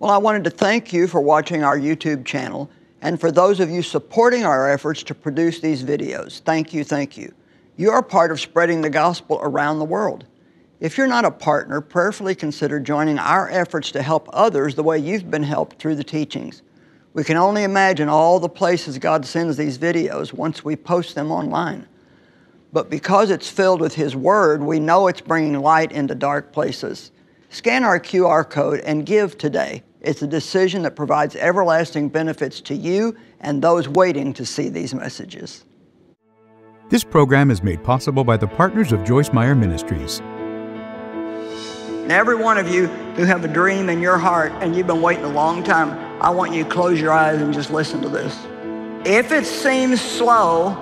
Well, I wanted to thank you for watching our YouTube channel and for those of you supporting our efforts to produce these videos. Thank you, thank you. You are part of spreading the gospel around the world. If you're not a partner, prayerfully consider joining our efforts to help others the way you've been helped through the teachings. We can only imagine all the places God sends these videos once we post them online. But because it's filled with His Word, we know it's bringing light into dark places. Scan our QR code and give today. It's a decision that provides everlasting benefits to you and those waiting to see these messages. This program is made possible by the partners of Joyce Meyer Ministries. And every one of you who have a dream in your heart and you've been waiting a long time, I want you to close your eyes and just listen to this. If it seems slow,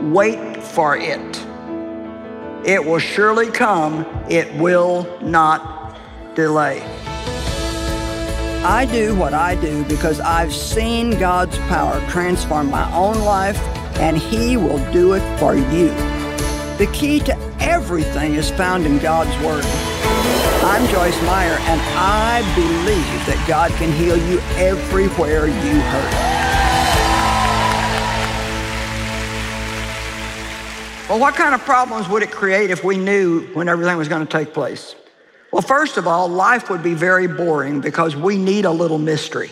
wait for it. It will surely come. It will not delay. I do what I do because I've seen God's power transform my own life, and He will do it for you. The key to everything is found in God's Word. I'm Joyce Meyer, and I believe that God can heal you everywhere you hurt. Well, what kind of problems would it create if we knew when everything was going to take place? Well, first of all, life would be very boring because we need a little mystery.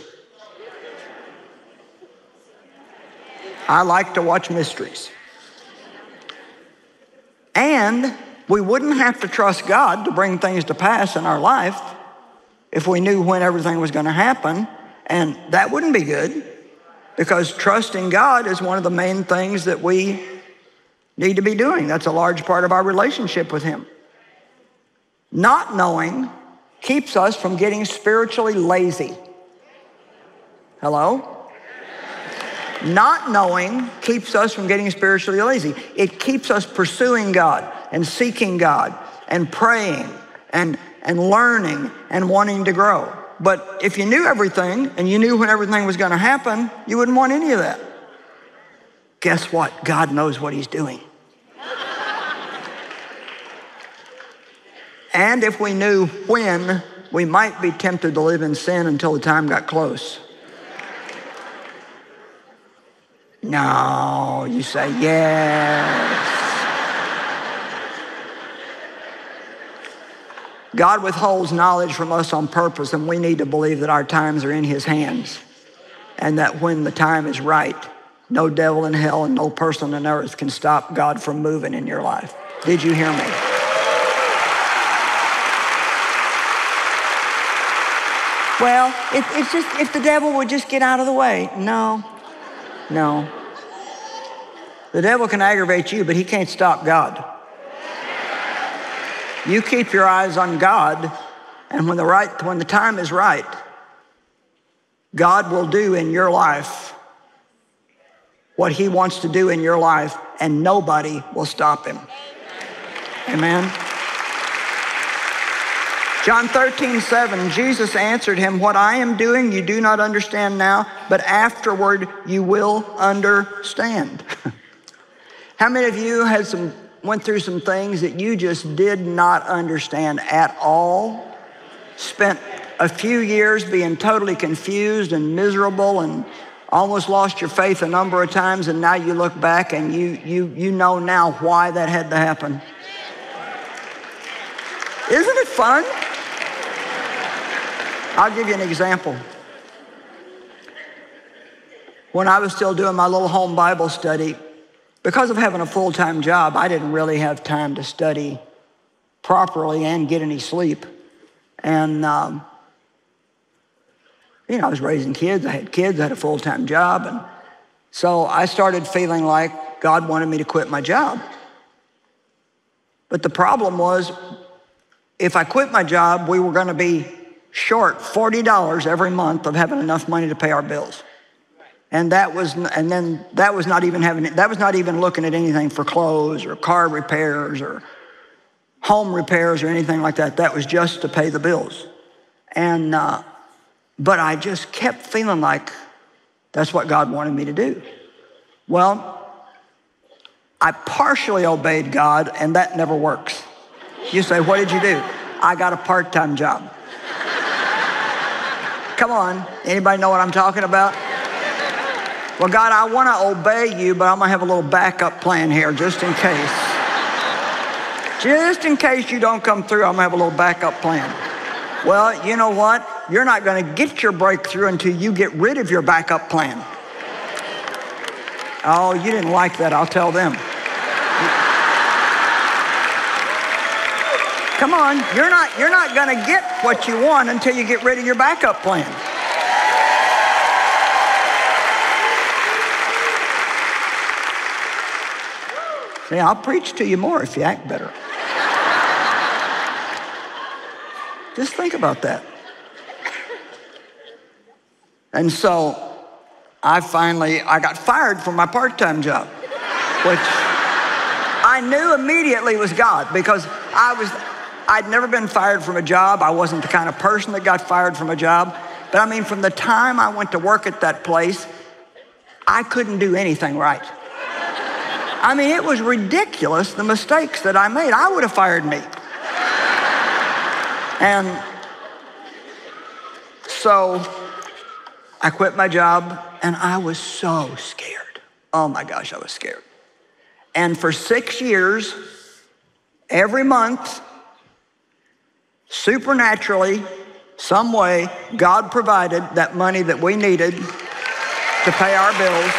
I like to watch mysteries. And we wouldn't have to trust God to bring things to pass in our life if we knew when everything was going to happen. And that wouldn't be good because trusting God is one of the main things that we need to be doing. That's a large part of our relationship with Him. Not knowing keeps us from getting spiritually lazy. Hello? Not knowing keeps us from getting spiritually lazy. It keeps us pursuing God and seeking God and praying and, and learning and wanting to grow. But if you knew everything and you knew when everything was going to happen, you wouldn't want any of that. Guess what? God knows what He's doing. And if we knew when, we might be tempted to live in sin until the time got close. No, you say yes. God withholds knowledge from us on purpose, and we need to believe that our times are in His hands and that when the time is right, no devil in hell and no person on earth can stop God from moving in your life. Did you hear me? Well, it, it's just if the devil would just get out of the way. No, no. The devil can aggravate you, but he can't stop God. You keep your eyes on God, and when the right when the time is right, God will do in your life what he wants to do in your life, and nobody will stop him. Amen. John 13, 7, Jesus answered him, What I am doing you do not understand now, but afterward you will understand. How many of you had some, went through some things that you just did not understand at all? Spent a few years being totally confused and miserable and almost lost your faith a number of times, and now you look back and you, you, you know now why that had to happen. Isn't it fun? I'll give you an example. When I was still doing my little home Bible study, because of having a full time job, I didn't really have time to study properly and get any sleep. And, um, you know, I was raising kids, I had kids, I had a full time job. And so I started feeling like God wanted me to quit my job. But the problem was, if I quit my job, we were going to be short $40 every month of having enough money to pay our bills. And that was, and then that was not even having, that was not even looking at anything for clothes or car repairs or home repairs or anything like that. That was just to pay the bills. And, uh, but I just kept feeling like that's what God wanted me to do. Well, I partially obeyed God, and that never works. You say, What did you do? I got a part time job. Come on. Anybody know what I'm talking about? Well, God, I want to obey you, but I'm going to have a little backup plan here just in case. just in case you don't come through, I'm going to have a little backup plan. Well, you know what? You're not going to get your breakthrough until you get rid of your backup plan. Oh, you didn't like that, I'll tell them. Come on, you're not, you're not going to get what you want until you get rid of your backup plan. See, I'll preach to you more if you act better. Just think about that. And so I finally, I got fired from my part-time job, which I knew immediately was God because I was, I'd never been fired from a job. I wasn't the kind of person that got fired from a job. But I mean, from the time I went to work at that place, I couldn't do anything right. I mean, it was ridiculous the mistakes that I made. I would have fired me. And so I quit my job and I was so scared. Oh my gosh, I was scared. And for six years, every month, supernaturally, some way, God provided that money that we needed to pay our bills.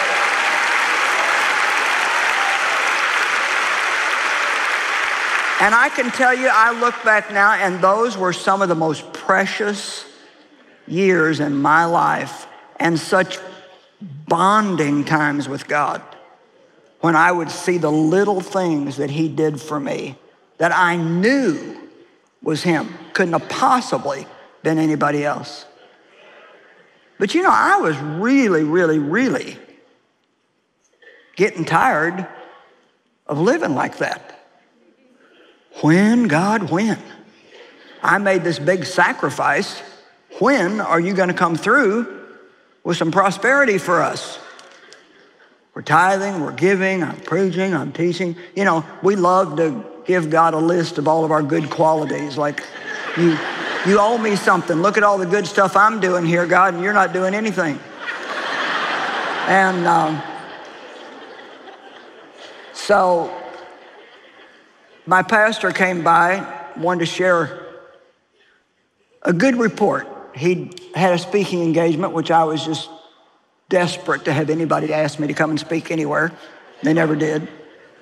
And I can tell you, I look back now, and those were some of the most precious years in my life and such bonding times with God when I would see the little things that He did for me that I knew was Him. Couldn't have possibly been anybody else. But you know, I was really, really, really getting tired of living like that. When, God, when? I made this big sacrifice. When are you going to come through with some prosperity for us? We're tithing, we're giving, I'm preaching, I'm teaching. You know, we love to give God a list of all of our good qualities. Like, you, you owe me something. Look at all the good stuff I'm doing here, God, and you're not doing anything. And um, so my pastor came by, wanted to share a good report. He had a speaking engagement, which I was just desperate to have anybody ask me to come and speak anywhere. They never did.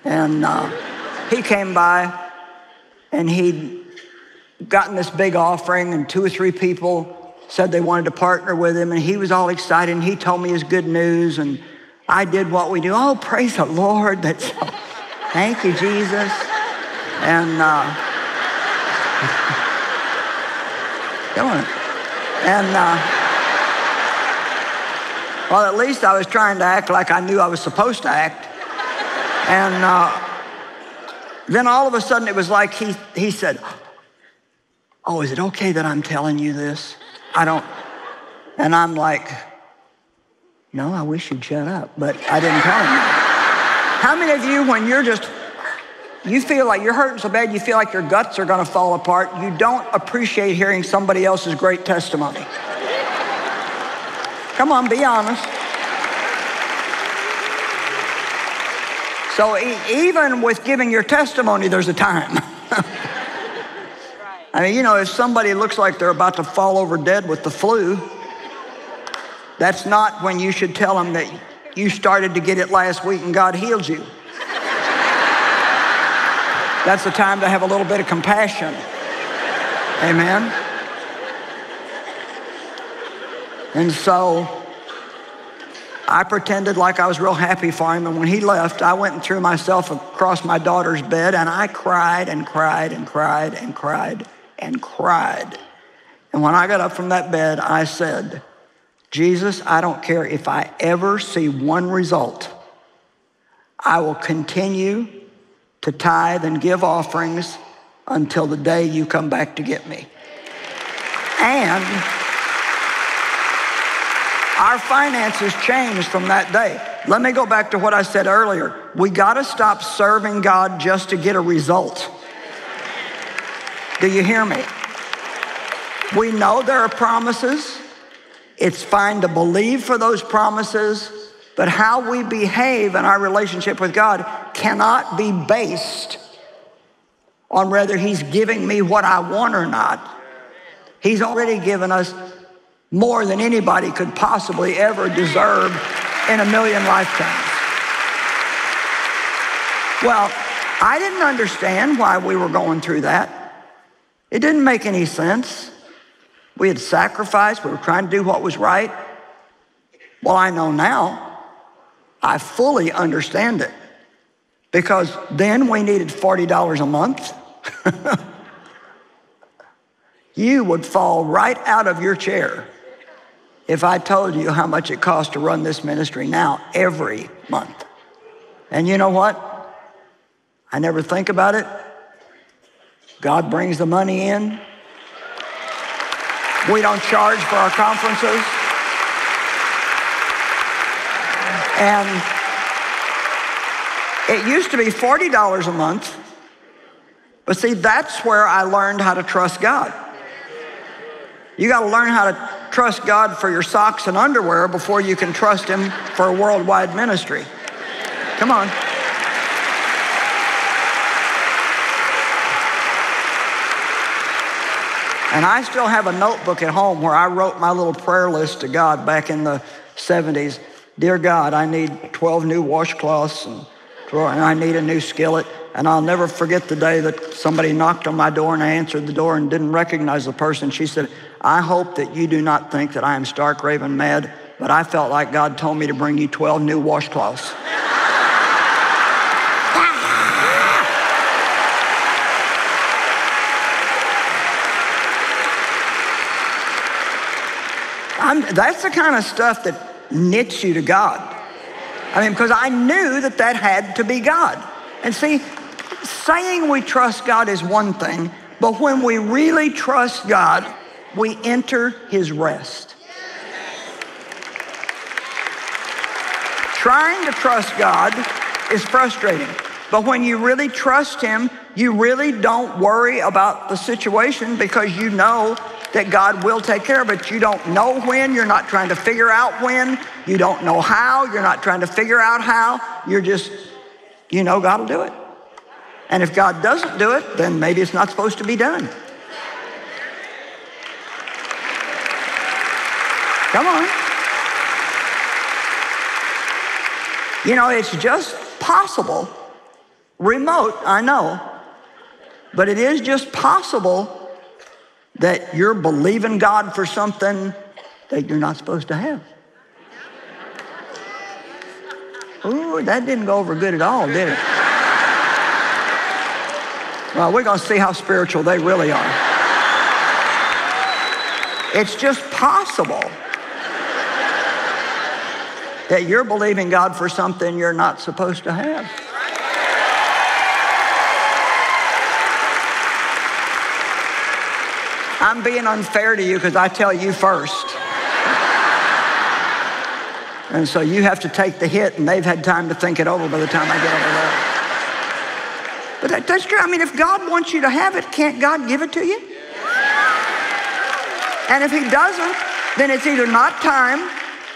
And uh, he came by and he'd gotten this big offering, and two or three people said they wanted to partner with him, and he was all excited, and he told me his good news, and I did what we do. Oh, praise the Lord. That's thank you, Jesus. And uh, come on. And uh, well, at least I was trying to act like I knew I was supposed to act. And uh, then all of a sudden it was like he, he said, Oh, is it okay that I'm telling you this? I don't. And I'm like, No, I wish you'd shut up, but I didn't tell him. How many of you, when you're just you feel like you're hurting so bad, you feel like your guts are gonna fall apart. You don't appreciate hearing somebody else's great testimony. Come on, be honest. So e- even with giving your testimony, there's a time. I mean, you know, if somebody looks like they're about to fall over dead with the flu, that's not when you should tell them that you started to get it last week and God healed you. That's the time to have a little bit of compassion. Amen. And so I pretended like I was real happy for him. And when he left, I went and threw myself across my daughter's bed and I cried and cried and cried and cried and cried. And when I got up from that bed, I said, Jesus, I don't care if I ever see one result. I will continue to tithe and give offerings until the day you come back to get me. And our finances changed from that day. Let me go back to what I said earlier. We got to stop serving God just to get a result. Do you hear me? We know there are promises. It's fine to believe for those promises, but how we behave in our relationship with God cannot be based on whether He's giving me what I want or not. He's already given us more than anybody could possibly ever deserve in a million lifetimes. Well, I didn't understand why we were going through that. It didn't make any sense. We had sacrificed, we were trying to do what was right. Well, I know now. I fully understand it because then we needed $40 a month. you would fall right out of your chair if I told you how much it costs to run this ministry now every month. And you know what? I never think about it. God brings the money in. We don't charge for our conferences. And it used to be $40 a month. But see, that's where I learned how to trust God. You got to learn how to trust God for your socks and underwear before you can trust Him for a worldwide ministry. Come on. And I still have a notebook at home where I wrote my little prayer list to God back in the 70s. Dear God, I need 12 new washcloths and, and I need a new skillet. And I'll never forget the day that somebody knocked on my door and I answered the door and didn't recognize the person. She said, I hope that you do not think that I am stark raving mad, but I felt like God told me to bring you 12 new washcloths. I'm, that's the kind of stuff that knits you to God. I mean, because I knew that that had to be God. And see, saying we trust God is one thing, but when we really trust God, we enter his rest. Trying to trust God is frustrating, but when you really trust him, you really don't worry about the situation because you know that God will take care of it. You don't know when, you're not trying to figure out when, you don't know how, you're not trying to figure out how, you're just, you know God will do it. And if God doesn't do it, then maybe it's not supposed to be done. Come on. You know, it's just possible, remote, I know, but it is just possible that you're believing God for something that you're not supposed to have. Ooh, that didn't go over good at all, did it? Well, we're going to see how spiritual they really are. It's just possible that you're believing God for something you're not supposed to have. I'm being unfair to you because I tell you first. and so you have to take the hit, and they've had time to think it over by the time I get over there. But that, that's true. I mean, if God wants you to have it, can't God give it to you? And if He doesn't, then it's either not time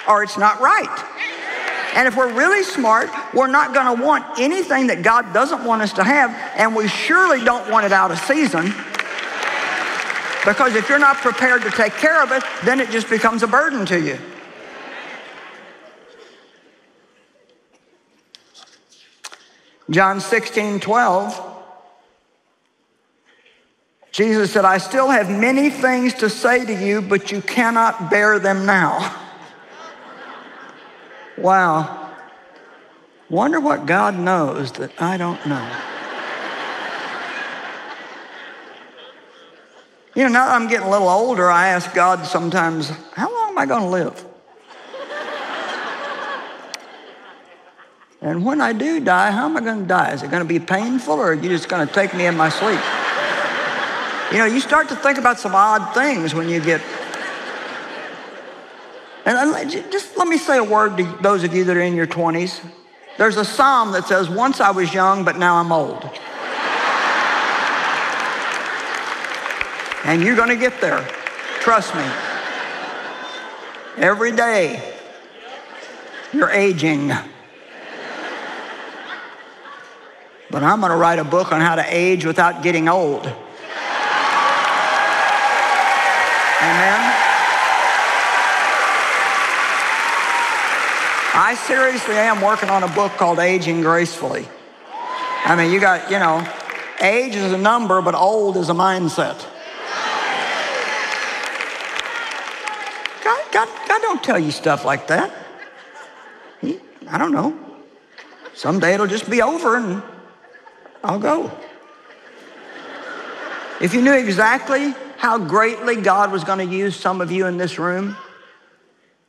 or it's not right. And if we're really smart, we're not going to want anything that God doesn't want us to have, and we surely don't want it out of season. Because if you're not prepared to take care of it, then it just becomes a burden to you. John 16, 12. Jesus said, I still have many things to say to you, but you cannot bear them now. Wow. Wonder what God knows that I don't know. You know, now that I'm getting a little older, I ask God sometimes, how long am I going to live? and when I do die, how am I going to die? Is it going to be painful or are you just going to take me in my sleep? You know, you start to think about some odd things when you get. And just let me say a word to those of you that are in your 20s. There's a psalm that says, Once I was young, but now I'm old. And you're going to get there. Trust me. Every day, you're aging. But I'm going to write a book on how to age without getting old. Amen? I seriously am working on a book called Aging Gracefully. I mean, you got, you know, age is a number, but old is a mindset. God, God, God don't tell you stuff like that. I don't know. Someday it'll just be over and I'll go. If you knew exactly how greatly God was going to use some of you in this room,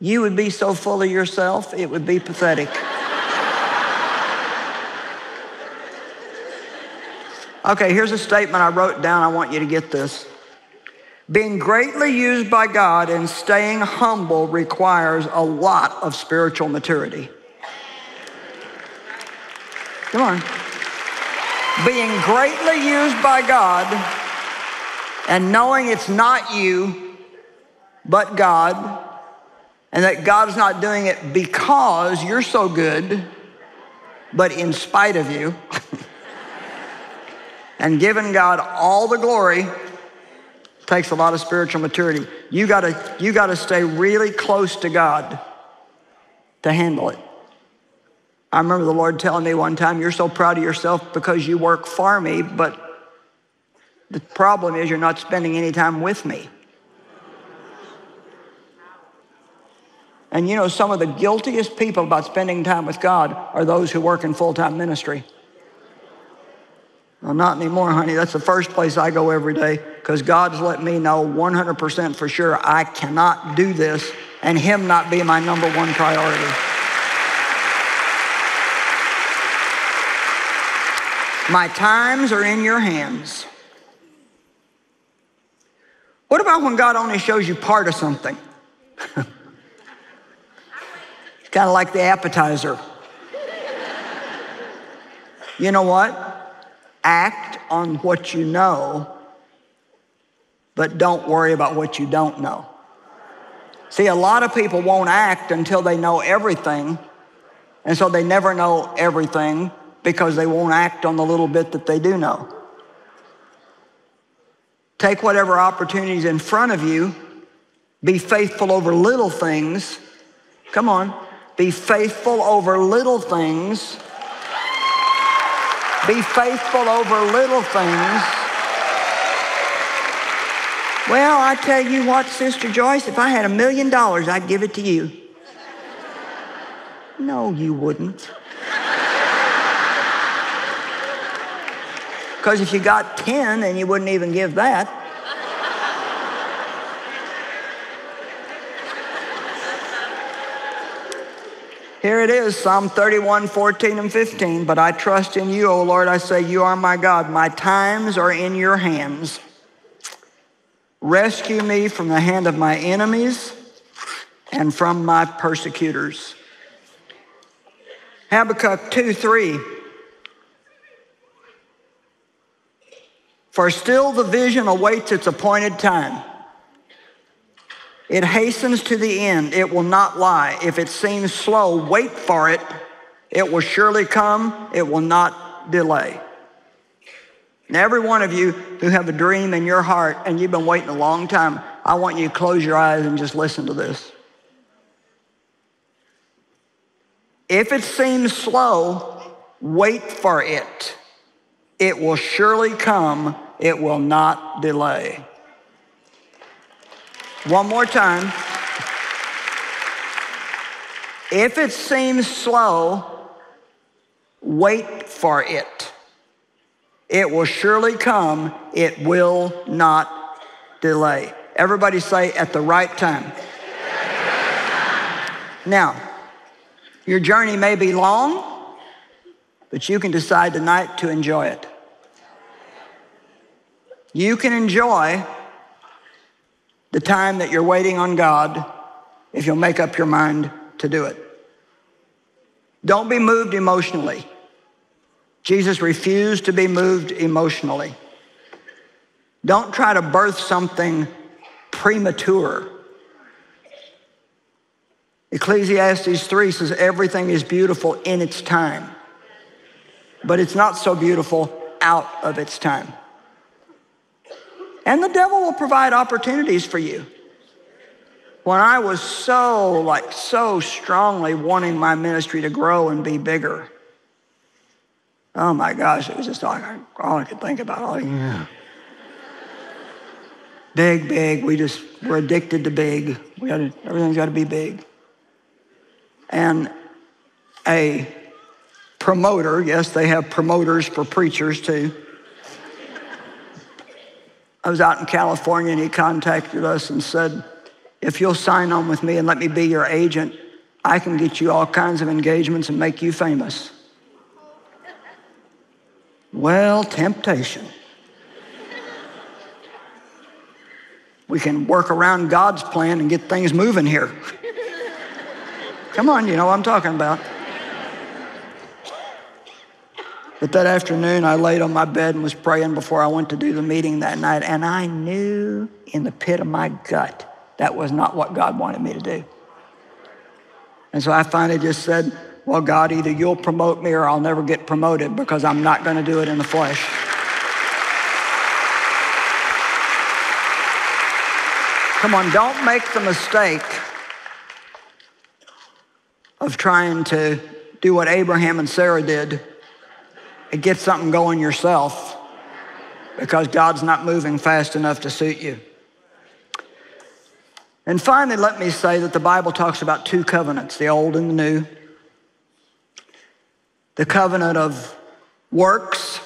you would be so full of yourself, it would be pathetic. Okay, here's a statement I wrote down. I want you to get this. Being greatly used by God and staying humble requires a lot of spiritual maturity. Come on. Being greatly used by God and knowing it's not you, but God, and that God is not doing it because you're so good, but in spite of you. and giving God all the glory takes a lot of spiritual maturity. You gotta, you gotta stay really close to God to handle it. I remember the Lord telling me one time, You're so proud of yourself because you work for me, but the problem is you're not spending any time with me. And you know, some of the guiltiest people about spending time with God are those who work in full time ministry. Well, not anymore, honey. That's the first place I go every day because God's let me know 100% for sure I cannot do this and Him not be my number one priority. My times are in your hands. What about when God only shows you part of something? kind of like the appetizer. you know what? Act on what you know, but don't worry about what you don't know. See, a lot of people won't act until they know everything, and so they never know everything because they won't act on the little bit that they do know. Take whatever opportunities in front of you, be faithful over little things. Come on, be faithful over little things be faithful over little things. Well, I tell you what, Sister Joyce, if I had a million dollars, I'd give it to you. No, you wouldn't. Because if you got 10, then you wouldn't even give that. Here it is, Psalm 31, 14 and 15. But I trust in you, O Lord. I say, You are my God. My times are in your hands. Rescue me from the hand of my enemies and from my persecutors. Habakkuk 2, 3. For still the vision awaits its appointed time. It hastens to the end. It will not lie. If it seems slow, wait for it. It will surely come. It will not delay. Now, every one of you who have a dream in your heart and you've been waiting a long time, I want you to close your eyes and just listen to this. If it seems slow, wait for it. It will surely come. It will not delay. One more time. If it seems slow, wait for it. It will surely come. It will not delay. Everybody say at the right time. Now, your journey may be long, but you can decide tonight to enjoy it. You can enjoy the time that you're waiting on God if you'll make up your mind to do it. Don't be moved emotionally. Jesus refused to be moved emotionally. Don't try to birth something premature. Ecclesiastes 3 says everything is beautiful in its time, but it's not so beautiful out of its time. And the devil will provide opportunities for you. When I was so, like, so strongly wanting my ministry to grow and be bigger, oh my gosh, it was just all, all I could think about. All, yeah. Big, big. We just, we're addicted to big. We gotta, everything's got to be big. And a promoter, yes, they have promoters for preachers too. I was out in California and he contacted us and said, if you'll sign on with me and let me be your agent, I can get you all kinds of engagements and make you famous. Well, temptation. we can work around God's plan and get things moving here. Come on, you know what I'm talking about. But that afternoon, I laid on my bed and was praying before I went to do the meeting that night, and I knew in the pit of my gut that was not what God wanted me to do. And so I finally just said, Well, God, either you'll promote me or I'll never get promoted because I'm not going to do it in the flesh. Come on, don't make the mistake of trying to do what Abraham and Sarah did get something going yourself because God's not moving fast enough to suit you. And finally, let me say that the Bible talks about two covenants, the old and the new. The covenant of works,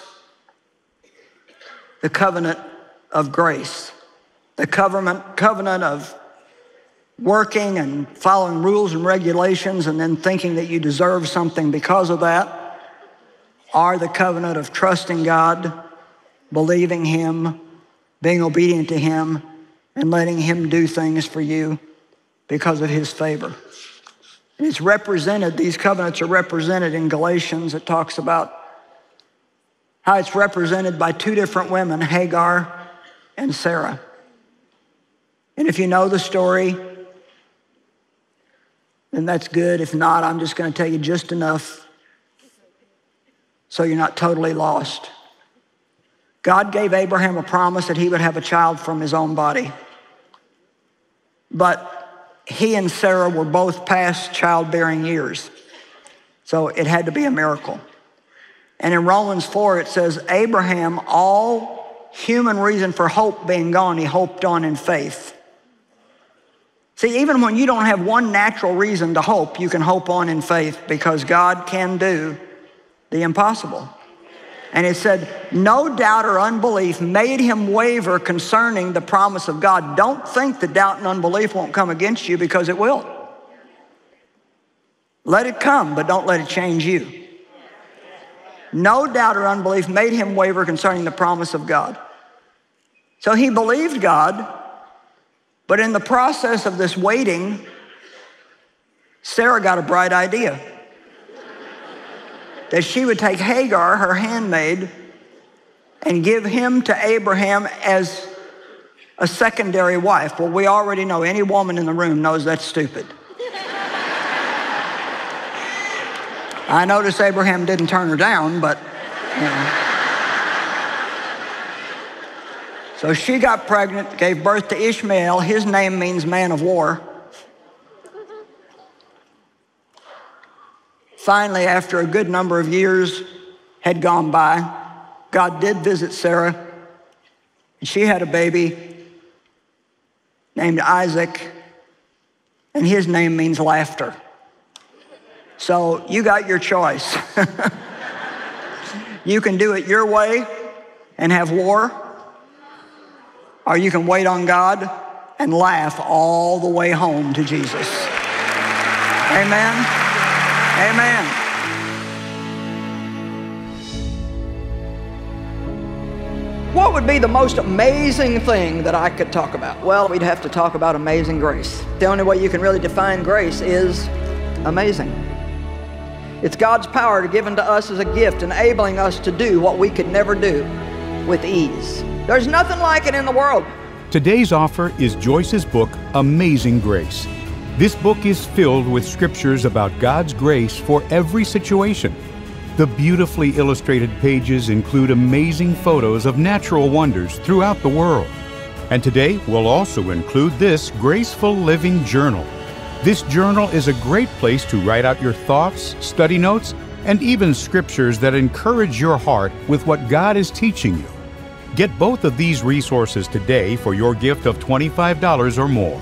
the covenant of grace the covenant, covenant of working and following rules and regulations and then thinking that you deserve something because of that, or the covenant of trusting God, believing Him, being obedient to Him, and letting Him do things for you because of His favor. It's represented, these covenants are represented in Galatians. It talks about how it's represented by two different women, Hagar and Sarah. And if you know the story, then that's good. If not, I'm just going to tell you just enough so you're not totally lost. God gave Abraham a promise that he would have a child from his own body. But he and Sarah were both past childbearing years. So it had to be a miracle. And in Romans 4, it says, Abraham, all human reason for hope being gone, he hoped on in faith. See, even when you don't have one natural reason to hope, you can hope on in faith because God can do the impossible. And it said, no doubt or unbelief made him waver concerning the promise of God. Don't think the doubt and unbelief won't come against you because it will. Let it come, but don't let it change you. No doubt or unbelief made him waver concerning the promise of God. So he believed God, but in the process of this waiting, Sarah got a bright idea that she would take Hagar, her handmaid, and give him to Abraham as a secondary wife. Well, we already know any woman in the room knows that's stupid. I notice Abraham didn't turn her down, but you know. So she got pregnant, gave birth to Ishmael. His name means man of war. Finally, after a good number of years had gone by, God did visit Sarah, and she had a baby named Isaac, and his name means laughter. So you got your choice. you can do it your way and have war or you can wait on God and laugh all the way home to Jesus. Amen. Amen. What would be the most amazing thing that I could talk about? Well, we'd have to talk about amazing grace. The only way you can really define grace is amazing. It's God's power given to us as a gift, enabling us to do what we could never do with ease. There's nothing like it in the world. Today's offer is Joyce's book, Amazing Grace. This book is filled with scriptures about God's grace for every situation. The beautifully illustrated pages include amazing photos of natural wonders throughout the world. And today we'll also include this Graceful Living Journal. This journal is a great place to write out your thoughts, study notes, and even scriptures that encourage your heart with what God is teaching you. Get both of these resources today for your gift of $25 or more.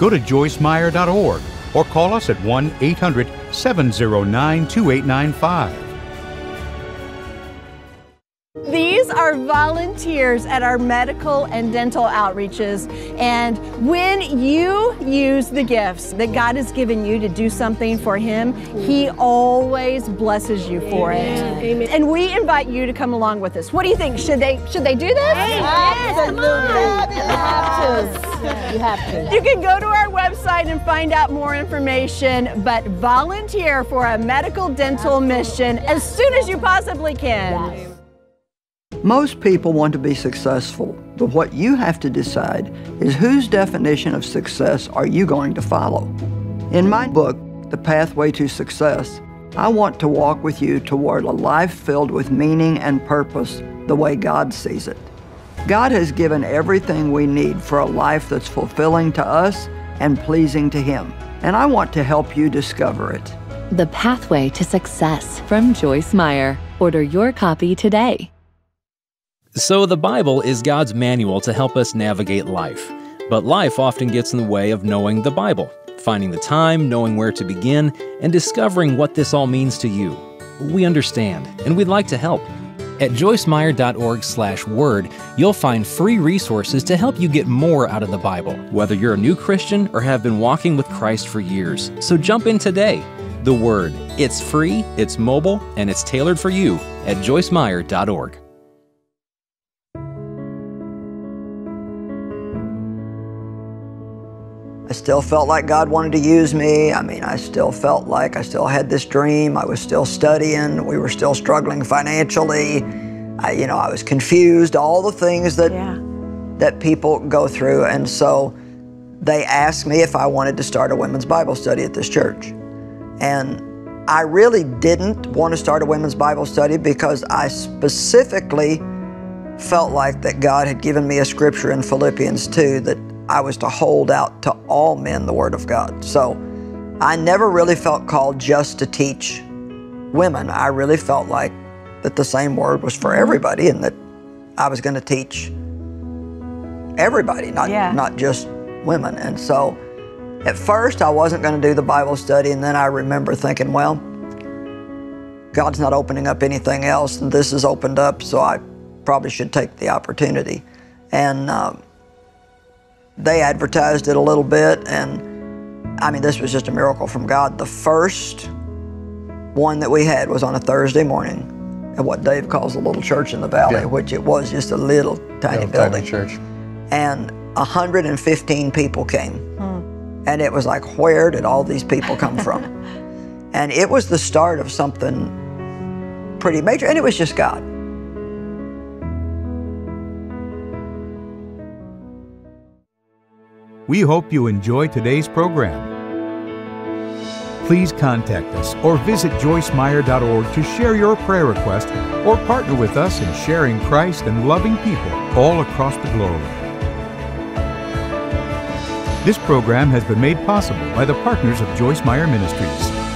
Go to joycemeyer.org or call us at 1 800 709 2895. Are volunteers at our medical and dental outreaches. And when you use the gifts that God has given you to do something for Him, He always blesses you for Amen. it. Amen. And we invite you to come along with us. What do you think? Should they should they do this? Absolutely. You have to. You have to. You can go to our website and find out more information, but volunteer for a medical dental mission as soon as you possibly can. Yes. Most people want to be successful, but what you have to decide is whose definition of success are you going to follow? In my book, The Pathway to Success, I want to walk with you toward a life filled with meaning and purpose the way God sees it. God has given everything we need for a life that's fulfilling to us and pleasing to Him, and I want to help you discover it. The Pathway to Success from Joyce Meyer. Order your copy today. So, the Bible is God's manual to help us navigate life. But life often gets in the way of knowing the Bible, finding the time, knowing where to begin, and discovering what this all means to you. We understand, and we'd like to help. At joycemeyer.org/word, you'll find free resources to help you get more out of the Bible, whether you're a new Christian or have been walking with Christ for years. So jump in today. The Word. It's free, it's mobile, and it's tailored for you at joycemeyer.org. I still felt like God wanted to use me. I mean, I still felt like I still had this dream. I was still studying. We were still struggling financially. I, you know, I was confused. All the things that Yeah. that people go through, and so they asked me if I wanted to start a women's Bible study at this church, and I really didn't want to start a women's Bible study because I specifically felt like that God had given me a scripture in Philippians 2 that I was to hold out to all men the Word of God. So I never really felt called just to teach women. I really felt like that the same Word was for everybody and that I was going to teach everybody, not, Yeah. not just women. And so at first I wasn't going to do the Bible study, and then I remember thinking, well, God's not opening up anything else, and this is opened up, so I probably should take the opportunity. And um, they advertised it a little bit, and I mean, this was just a miracle from God. The first one that we had was on a Thursday morning at what Dave calls a little church in the valley, Yeah. which it was just a little tiny Little building. tiny church. And 115 people came. Hmm. And it was like, where did all these people come from? and it was the start of something pretty major, and it was just God. We hope you enjoy today's program. Please contact us or visit joycemeyer.org to share your prayer request or partner with us in sharing Christ and loving people all across the globe. This program has been made possible by the partners of Joyce Meyer Ministries.